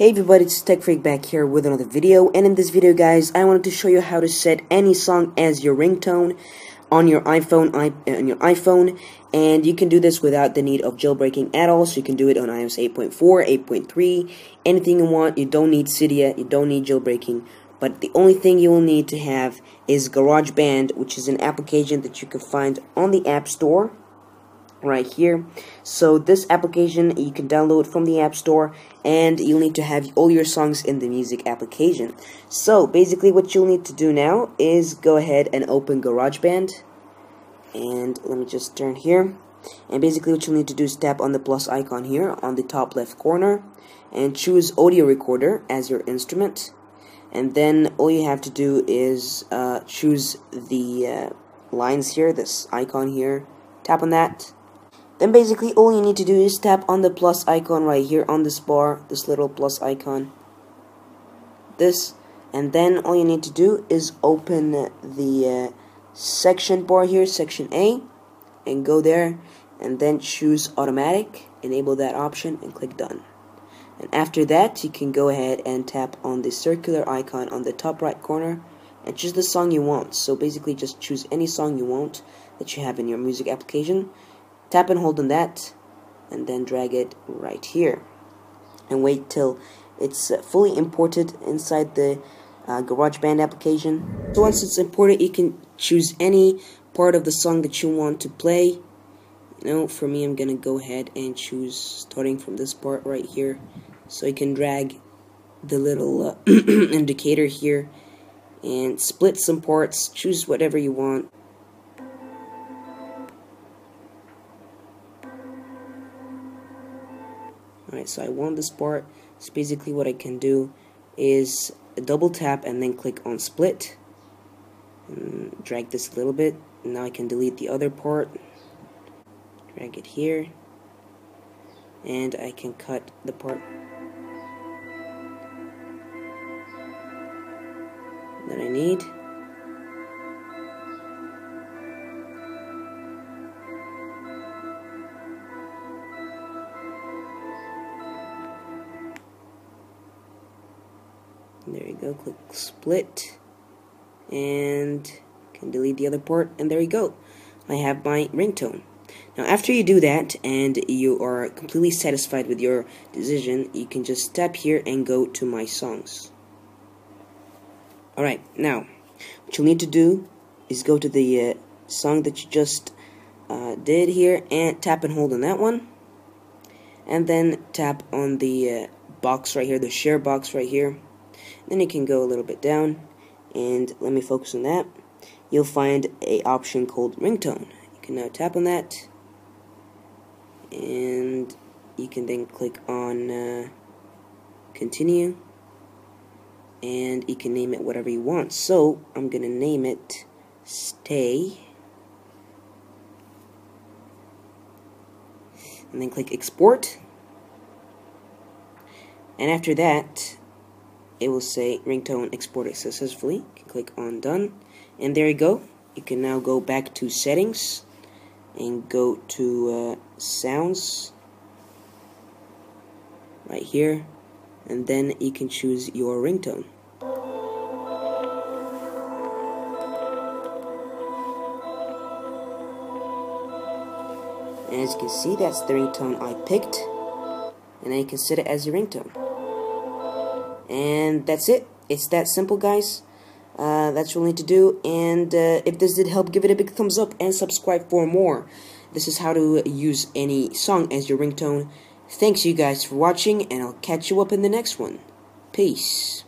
Hey everybody, it's Tech Freak back here with another video, and in this video guys, I wanted to show you how to set any song as your ringtone on your iPhone, on your iPhone, and you can do this without the need of jailbreaking at all, so you can do it on iOS 8.4, 8.3, anything you want, you don't need Cydia, you don't need jailbreaking, but the only thing you will need to have is GarageBand, which is an application that you can find on the App Store, right here. So this application you can download from the app store and you'll need to have all your songs in the music application. So basically what you'll need to do now is go ahead and open GarageBand and let me just turn here. And basically what you'll need to do is tap on the plus icon here on the top left corner and choose audio recorder as your instrument. And then all you have to do is uh, choose the uh, lines here this icon here. Tap on that then basically all you need to do is tap on the plus icon right here on this bar, this little plus icon. This, and then all you need to do is open the uh, section bar here, section A, and go there, and then choose automatic, enable that option, and click done. And after that, you can go ahead and tap on the circular icon on the top right corner, and choose the song you want. So basically just choose any song you want that you have in your music application tap and hold on that and then drag it right here and wait till it's uh, fully imported inside the uh, GarageBand application. So once it's imported, you can choose any part of the song that you want to play. You know, for me, I'm gonna go ahead and choose starting from this part right here. So you can drag the little uh, indicator here and split some parts, choose whatever you want. Alright, so I want this part. So basically what I can do is double tap and then click on split. And drag this a little bit. Now I can delete the other part. Drag it here. And I can cut the part that I need. There you go. Click split and can delete the other part and there you go. I have my ringtone. Now after you do that and you are completely satisfied with your decision you can just tap here and go to my songs. Alright now what you'll need to do is go to the uh, song that you just uh, did here and tap and hold on that one. And then tap on the uh, box right here the share box right here then it can go a little bit down and let me focus on that. You'll find a option called ringtone. You can now tap on that and you can then click on uh, continue and you can name it whatever you want. So I'm gonna name it stay and then click export and after that it will say ringtone exported successfully. Click on done. And there you go. You can now go back to settings and go to uh, sounds right here. And then you can choose your ringtone. And as you can see, that's the ringtone I picked. And then you can set it as your ringtone. And that's it. It's that simple, guys. Uh, that's all you need to do. And uh, if this did help, give it a big thumbs up and subscribe for more. This is how to use any song as your ringtone. Thanks you guys for watching, and I'll catch you up in the next one. Peace.